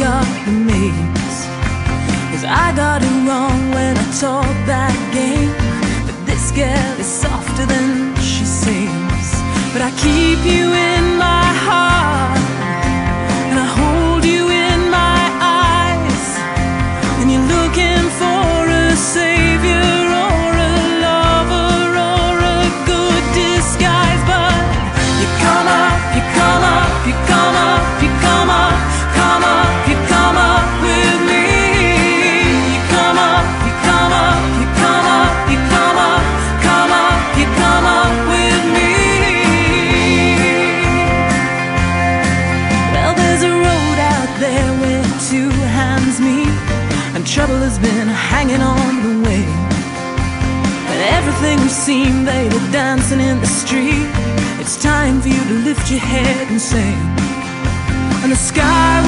got the maze Cause I got it wrong when I taught that game. But this girl is softer than she seems. But I keep you in trouble has been hanging on the way. And everything we've seen, they were dancing in the street. It's time for you to lift your head and sing, and the sky.